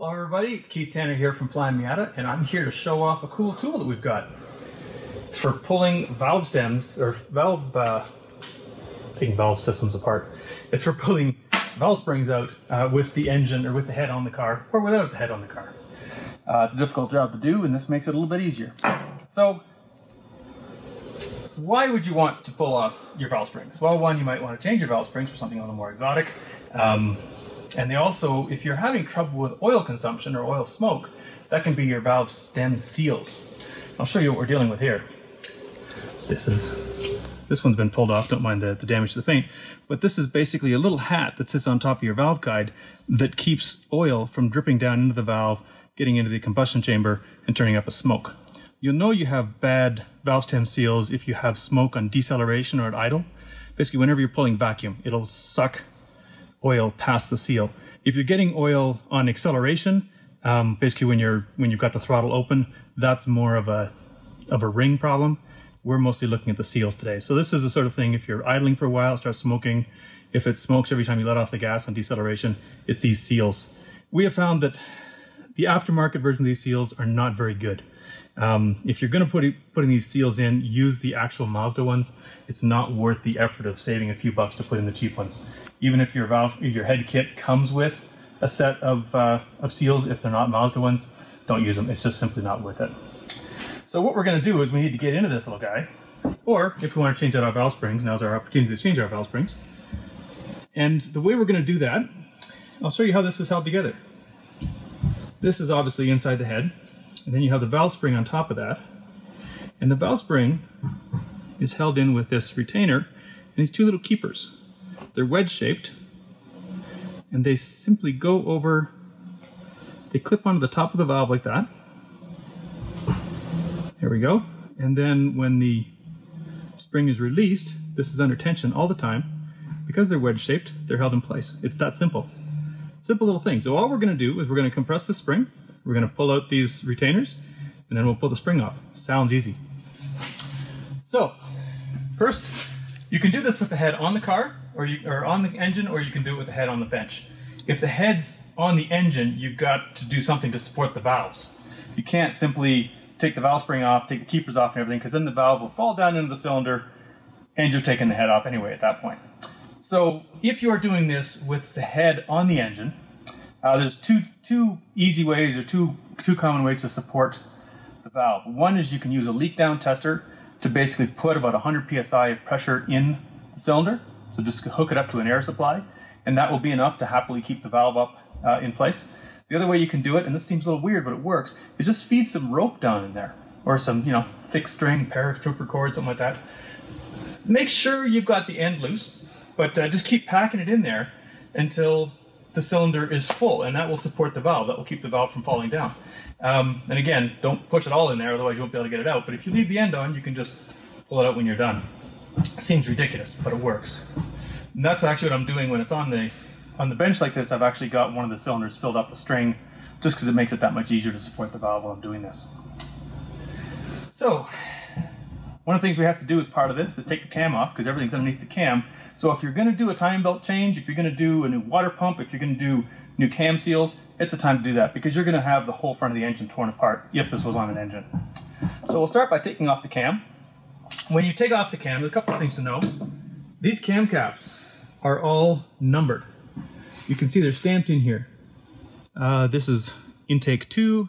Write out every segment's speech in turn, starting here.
Hello everybody, Keith Tanner here from Flyin' Miata, and I'm here to show off a cool tool that we've got. It's for pulling valve stems, or valve, uh, taking valve systems apart. It's for pulling valve springs out uh, with the engine, or with the head on the car, or without the head on the car. Uh, it's a difficult job to do, and this makes it a little bit easier. So, why would you want to pull off your valve springs? Well, one, you might want to change your valve springs for something a little more exotic. Um, and they also, if you're having trouble with oil consumption or oil smoke, that can be your valve stem seals. I'll show you what we're dealing with here. This is, this one's been pulled off, don't mind the, the damage to the paint, but this is basically a little hat that sits on top of your valve guide that keeps oil from dripping down into the valve, getting into the combustion chamber, and turning up a smoke. You'll know you have bad valve stem seals if you have smoke on deceleration or at idle. Basically, whenever you're pulling vacuum, it'll suck oil past the seal. If you're getting oil on acceleration, um, basically when you're when you've got the throttle open, that's more of a of a ring problem. We're mostly looking at the seals today. So this is the sort of thing if you're idling for a while, it starts smoking. If it smokes every time you let off the gas on deceleration, it's these seals. We have found that the aftermarket version of these seals are not very good. Um, if you're going to put putting these seals in, use the actual Mazda ones. It's not worth the effort of saving a few bucks to put in the cheap ones. Even if your valve, your head kit comes with a set of, uh, of seals, if they're not Mazda ones, don't use them. It's just simply not worth it. So what we're going to do is we need to get into this little guy, or if we want to change out our valve springs, now's our opportunity to change our valve springs. And the way we're going to do that, I'll show you how this is held together. This is obviously inside the head. And then you have the valve spring on top of that. And the valve spring is held in with this retainer and these two little keepers. They're wedge shaped and they simply go over, they clip onto the top of the valve like that. There we go. And then when the spring is released, this is under tension all the time. Because they're wedge shaped, they're held in place. It's that simple. Simple little thing. So all we're going to do is we're going to compress the spring we're going to pull out these retainers and then we'll pull the spring off. Sounds easy. So, first, you can do this with the head on the car or, you, or on the engine or you can do it with the head on the bench. If the head's on the engine, you've got to do something to support the valves. You can't simply take the valve spring off, take the keepers off and everything, because then the valve will fall down into the cylinder and you're taking the head off anyway at that point. So if you are doing this with the head on the engine, uh, there's two two easy ways or two two common ways to support the valve. One is you can use a leak down tester to basically put about 100 psi of pressure in the cylinder. So just hook it up to an air supply, and that will be enough to happily keep the valve up uh, in place. The other way you can do it, and this seems a little weird, but it works, is just feed some rope down in there, or some you know thick string, paratrooper cord, something like that. Make sure you've got the end loose, but uh, just keep packing it in there until the cylinder is full, and that will support the valve. That will keep the valve from falling down. Um, and again, don't push it all in there, otherwise you won't be able to get it out. But if you leave the end on, you can just pull it out when you're done. seems ridiculous, but it works. And that's actually what I'm doing when it's on the on the bench like this. I've actually got one of the cylinders filled up with string, just because it makes it that much easier to support the valve while I'm doing this. So, one of the things we have to do as part of this is take the cam off because everything's underneath the cam. So if you're going to do a timing belt change, if you're going to do a new water pump, if you're going to do new cam seals, it's the time to do that because you're going to have the whole front of the engine torn apart if this was on an engine. So we'll start by taking off the cam. When you take off the cam, there's a couple things to know. These cam caps are all numbered. You can see they're stamped in here. Uh, this is intake 2,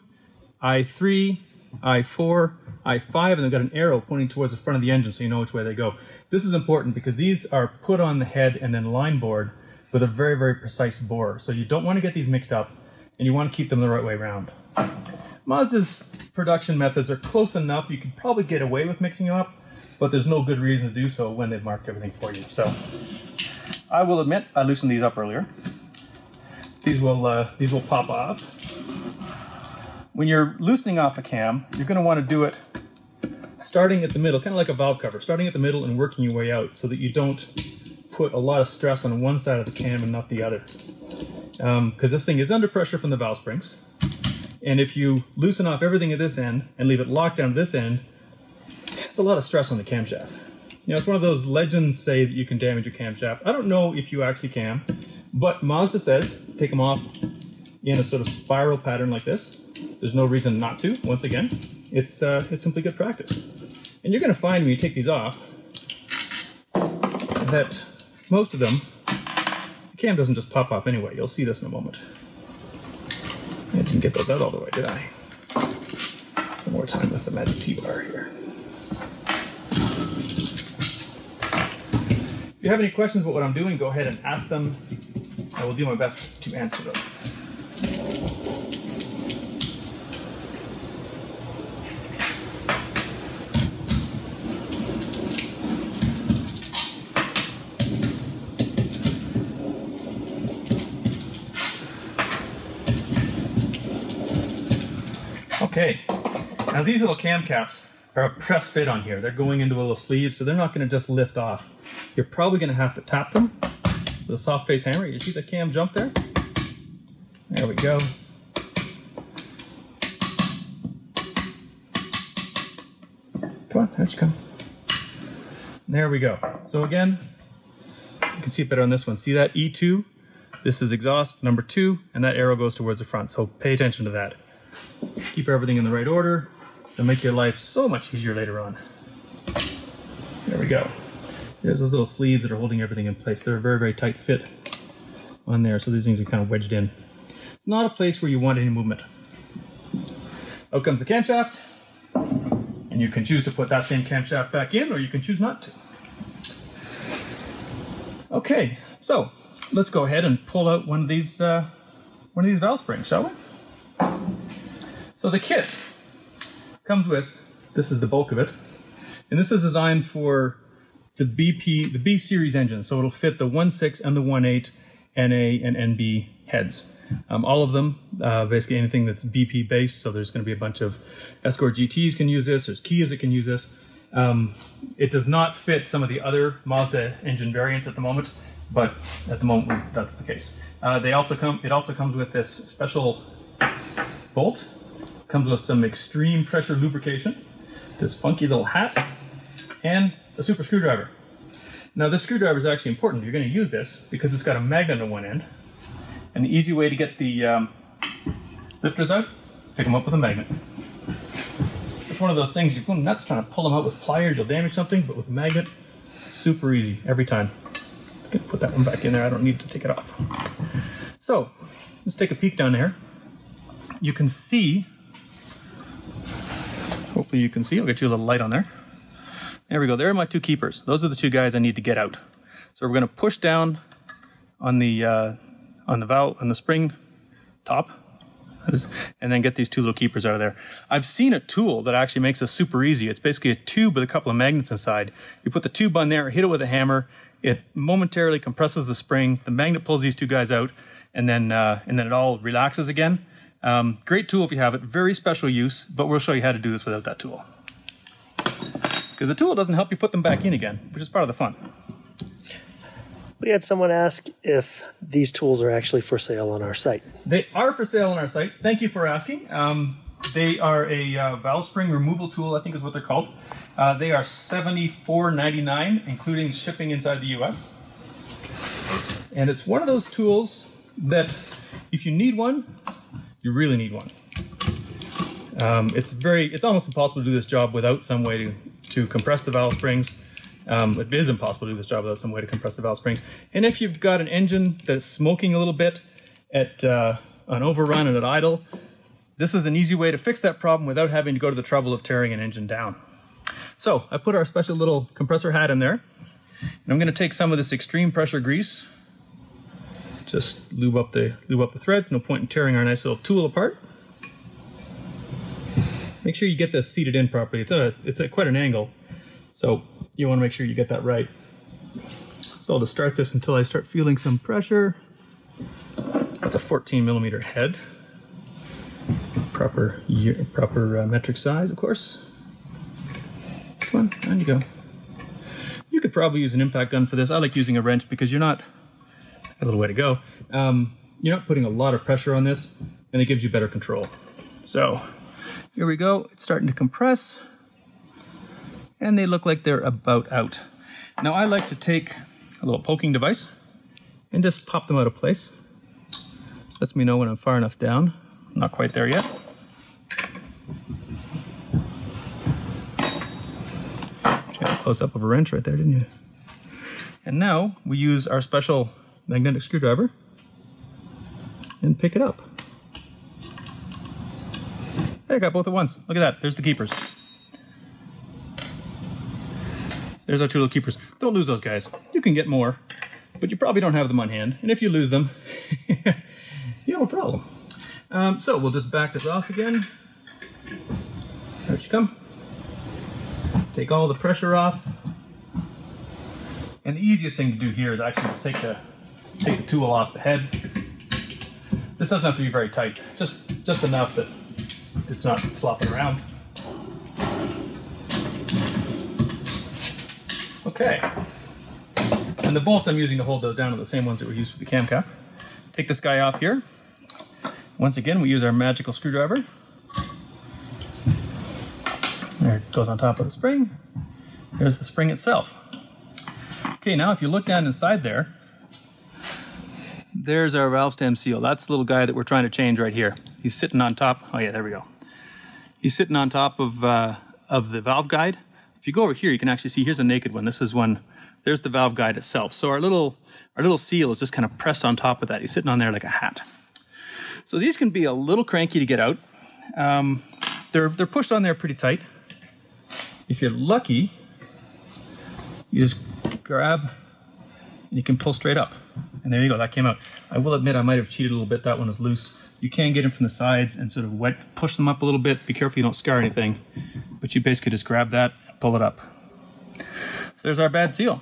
I3, I4, I5, and they've got an arrow pointing towards the front of the engine so you know which way they go. This is important because these are put on the head and then line bored with a very, very precise bore. So you don't want to get these mixed up and you want to keep them the right way around. Mazda's production methods are close enough you could probably get away with mixing them up, but there's no good reason to do so when they've marked everything for you. So I will admit I loosened these up earlier. These will, uh, these will pop off. When you're loosening off a cam, you're going to want to do it starting at the middle, kind of like a valve cover, starting at the middle and working your way out so that you don't put a lot of stress on one side of the cam and not the other. Because um, this thing is under pressure from the valve springs. And if you loosen off everything at this end and leave it locked down to this end, it's a lot of stress on the camshaft. You know, it's one of those legends say that you can damage your camshaft. I don't know if you actually can, but Mazda says take them off in a sort of spiral pattern like this. There's no reason not to. Once again, it's uh, it's simply good practice. And you're going to find when you take these off that most of them, the cam doesn't just pop off anyway. You'll see this in a moment. I didn't get those out all the way, did I? One more time with the magic T-bar here. If you have any questions about what I'm doing, go ahead and ask them. I will do my best to answer them. Okay, now these little cam caps are a press fit on here. They're going into a little sleeve, so they're not going to just lift off. You're probably going to have to tap them with a soft face hammer. You see the cam jump there? There we go. Come on, how'd you come? There we go. So again, you can see it better on this one. See that E2? This is exhaust number two, and that arrow goes towards the front. So pay attention to that. Keep everything in the right order. It'll make your life so much easier later on. There we go. There's those little sleeves that are holding everything in place. They're a very, very tight fit on there, so these things are kind of wedged in. It's not a place where you want any movement. Out comes the camshaft, and you can choose to put that same camshaft back in, or you can choose not to. Okay, so let's go ahead and pull out one of these uh, one of these valve springs, shall we? So the kit comes with this is the bulk of it, and this is designed for the BP the B series engine, so it'll fit the 1.6 and the 1.8 NA and NB heads. Um, all of them, uh, basically anything that's BP based. So there's going to be a bunch of Escort GTs can use this. There's Kias that can use this. Um, it does not fit some of the other Mazda engine variants at the moment, but at the moment that's the case. Uh, they also come. It also comes with this special bolt. Comes with some extreme pressure lubrication, this funky little hat, and a super screwdriver. Now this screwdriver is actually important. You're going to use this because it's got a magnet on one end. And the easy way to get the um, lifters out, pick them up with a magnet. It's one of those things you're going nuts trying to pull them out with pliers, you'll damage something, but with a magnet, super easy every time. Let's get, put that one back in there. I don't need to take it off. So let's take a peek down there. You can see, hopefully you can see, I'll get you a little light on there. There we go. There are my two keepers. Those are the two guys I need to get out. So we're going to push down on the uh, on the valve on the spring top, and then get these two little keepers out of there. I've seen a tool that actually makes this super easy. It's basically a tube with a couple of magnets inside. You put the tube on there, hit it with a hammer. It momentarily compresses the spring. The magnet pulls these two guys out, and then uh, and then it all relaxes again. Um, great tool if you have it. Very special use, but we'll show you how to do this without that tool because the tool doesn't help you put them back in again, which is part of the fun. We had someone ask if these tools are actually for sale on our site. They are for sale on our site. Thank you for asking. Um, they are a uh, valve spring removal tool, I think is what they're called. Uh, they are $74.99, including shipping inside the US. And it's one of those tools that if you need one, you really need one. Um, it's very, it's almost impossible to do this job without some way to to compress the valve springs. Um, it is impossible to do this job without some way to compress the valve springs. And if you've got an engine that's smoking a little bit at uh, an overrun and at idle, this is an easy way to fix that problem without having to go to the trouble of tearing an engine down. So I put our special little compressor hat in there. And I'm going to take some of this extreme pressure grease, just lube up the lube up the threads. No point in tearing our nice little tool apart. Make sure you get this seated in properly. It's a, it's at quite an angle, so you want to make sure you get that right. So I'll just start this until I start feeling some pressure. That's a 14 millimeter head. Proper, proper uh, metric size, of course. Come on you go. You could probably use an impact gun for this. I like using a wrench because you're not, a little way to go. Um, you're not putting a lot of pressure on this and it gives you better control. So here we go. It's starting to compress. And they look like they're about out. Now I like to take a little poking device and just pop them out of place. Lets me know when I'm far enough down. Not quite there yet. Close up of a wrench right there, didn't you? And now we use our special magnetic screwdriver and pick it up. Hey, I got both at once. Look at that. There's the keepers. There's our two little keepers. Don't lose those guys. You can get more, but you probably don't have them on hand. And if you lose them, you have a problem. Um, so we'll just back this off again. There you come. Take all the pressure off. And the easiest thing to do here is actually just take the take the tool off the head. This doesn't have to be very tight, just just enough that it's not flopping around. Okay. And the bolts I'm using to hold those down are the same ones that were used for the cam cap. Take this guy off here. Once again, we use our magical screwdriver. There it goes on top of the spring. There's the spring itself. Okay, now if you look down inside there, there's our valve stem seal. That's the little guy that we're trying to change right here. He's sitting on top. Oh yeah, there we go. He's sitting on top of, uh, of the valve guide. If you go over here, you can actually see, here's a naked one. This is one, there's the valve guide itself. So our little, our little seal is just kind of pressed on top of that. He's sitting on there like a hat. So these can be a little cranky to get out. Um, they're, they're pushed on there pretty tight. If you're lucky, you just grab and you can pull straight up. And there you go, that came out. I will admit I might have cheated a little bit. That one is loose. You can get them from the sides and sort of wet, push them up a little bit. Be careful you don't scar anything. But you basically just grab that, pull it up. So there's our bad seal.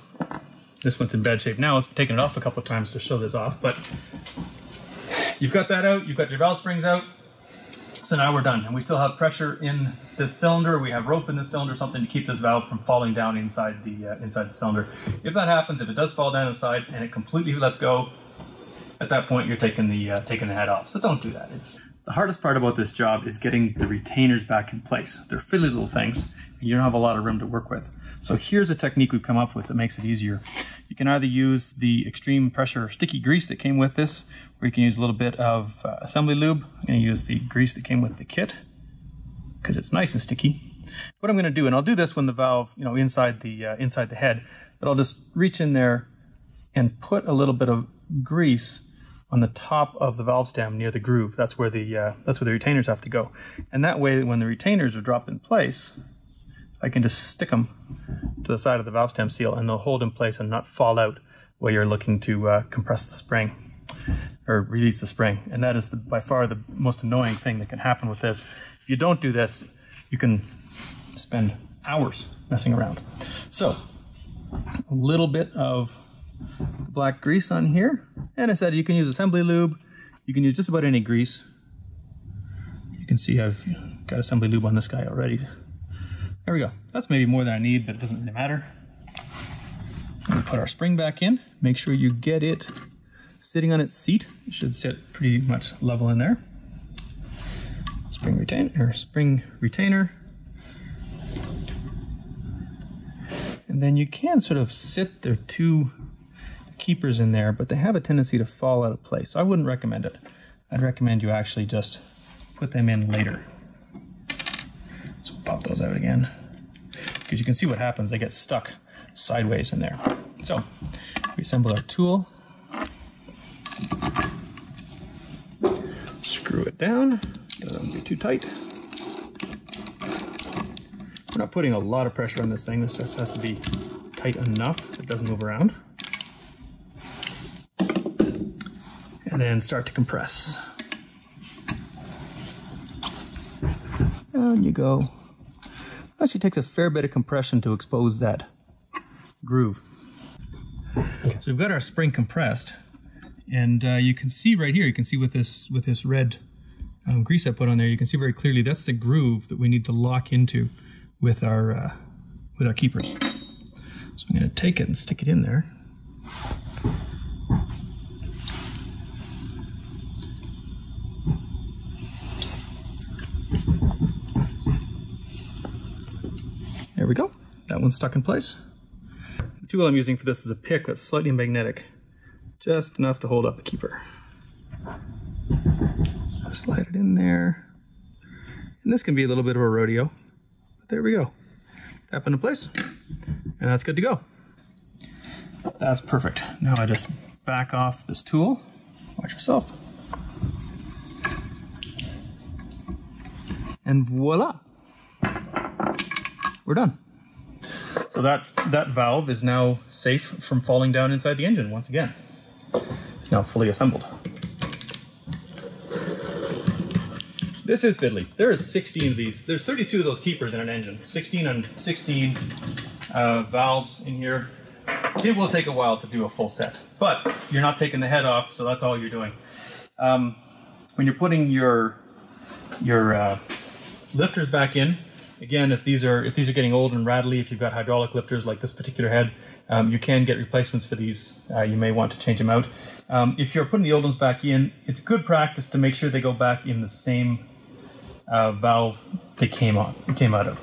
This one's in bad shape now. I've taken it off a couple of times to show this off, but you've got that out, you've got your valve springs out. So now we're done. And we still have pressure in this cylinder. We have rope in this cylinder, something to keep this valve from falling down inside the uh, inside the cylinder. If that happens, if it does fall down inside and it completely lets go, at that point you're taking the uh, taking the head off. So don't do that. It's the hardest part about this job is getting the retainers back in place. They're fiddly little things, and you don't have a lot of room to work with. So here's a technique we've come up with that makes it easier. You can either use the extreme pressure sticky grease that came with this, you can use a little bit of uh, assembly lube. I'm going to use the grease that came with the kit because it's nice and sticky. What I'm going to do, and I'll do this when the valve, you know, inside the uh, inside the head, but I'll just reach in there and put a little bit of grease on the top of the valve stem near the groove. That's where the uh, that's where the retainers have to go, and that way, when the retainers are dropped in place, I can just stick them to the side of the valve stem seal and they'll hold in place and not fall out while you're looking to uh, compress the spring or release the spring. And that is the, by far the most annoying thing that can happen with this. If you don't do this, you can spend hours messing around. So a little bit of black grease on here. And I said you can use assembly lube. You can use just about any grease. You can see I've got assembly lube on this guy already. There we go. That's maybe more than I need, but it doesn't really matter. Put our spring back in. Make sure you get it sitting on its seat. It should sit pretty much level in there. Spring retainer, or spring retainer. And then you can sort of sit the two keepers in there, but they have a tendency to fall out of place. So I wouldn't recommend it. I'd recommend you actually just put them in later. So pop those out again because you can see what happens. They get stuck sideways in there. So we assemble our tool. Screw it down. Don't be too tight. We're not putting a lot of pressure on this thing. This just has to be tight enough that it doesn't move around. And then start to compress. Down you go. Actually takes a fair bit of compression to expose that groove. So we've got our spring compressed, and uh, you can see right here, you can see with this with this red um, grease I put on there, you can see very clearly that's the groove that we need to lock into with our uh, with our keepers. So I'm going to take it and stick it in there. There we go. That one's stuck in place. The tool I'm using for this is a pick that's slightly magnetic, just enough to hold up the keeper. Slide it in there. And this can be a little bit of a rodeo, but there we go. Tap into place, and that's good to go. That's perfect. Now I just back off this tool. Watch yourself. And voila, we're done. So that's that valve is now safe from falling down inside the engine once again. It's now fully assembled. This is fiddly. There is 16 of these. There's 32 of those keepers in an engine. 16 and 16 uh, valves in here. It will take a while to do a full set, but you're not taking the head off, so that's all you're doing. Um, when you're putting your your uh, lifters back in, again, if these are if these are getting old and rattly, if you've got hydraulic lifters like this particular head, um, you can get replacements for these. Uh, you may want to change them out. Um, if you're putting the old ones back in, it's good practice to make sure they go back in the same uh, valve they came on came out of.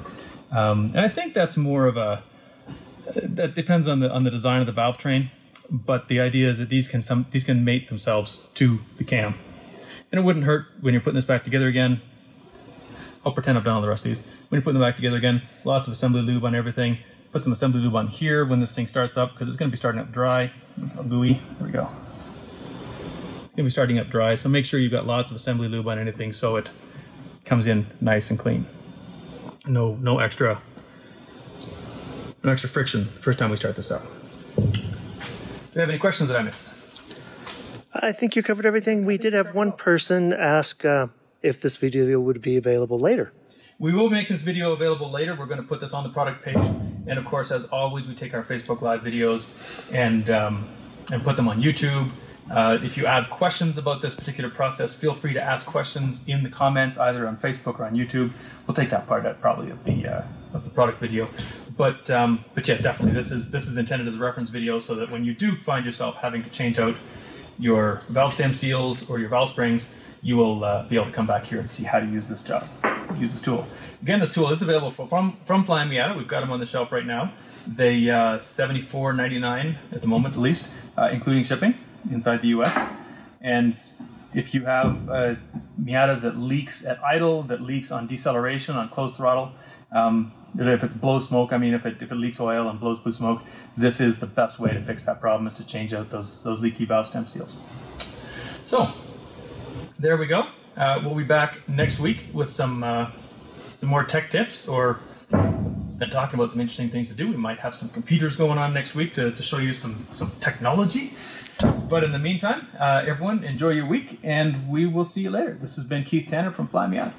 Um, and I think that's more of a that depends on the on the design of the valve train. But the idea is that these can some these can mate themselves to the cam, and it wouldn't hurt when you're putting this back together again. I'll pretend I've done all the rest of these. When you're putting them back together again, lots of assembly lube on everything. Put some assembly lube on here when this thing starts up because it's going to be starting up dry. Gooey. There we go. It's going to be starting up dry, so make sure you've got lots of assembly lube on anything so it comes in nice and clean. No, no extra, no extra friction the first time we start this up. Do you have any questions that I missed? I think you covered everything. We did have one person ask uh, if this video would be available later. We will make this video available later. We're going to put this on the product page, and of course, as always, we take our Facebook Live videos and um, and put them on YouTube. Uh, if you have questions about this particular process, feel free to ask questions in the comments, either on Facebook or on YouTube. We'll take that part out probably of the uh, of the product video. But um, but yes, definitely this is this is intended as a reference video so that when you do find yourself having to change out your valve stem seals or your valve springs, you will uh, be able to come back here and see how to use this job, use this tool. Again, this tool is available from from Flyin' Miata. We've got them on the shelf right now. They uh, seventy four ninety nine at the moment, at least, uh, including shipping inside the U.S. And if you have a Miata that leaks at idle, that leaks on deceleration, on closed throttle, um, if it's blow smoke, I mean, if it if it leaks oil and blows blue smoke, this is the best way to fix that problem is to change out those those leaky valve stem seals. So there we go. Uh, we'll be back next week with some uh, some more tech tips or and talking about some interesting things to do. We might have some computers going on next week to, to show you some some technology. But in the meantime, uh, everyone enjoy your week, and we will see you later. This has been Keith Tanner from Flyin' Miata.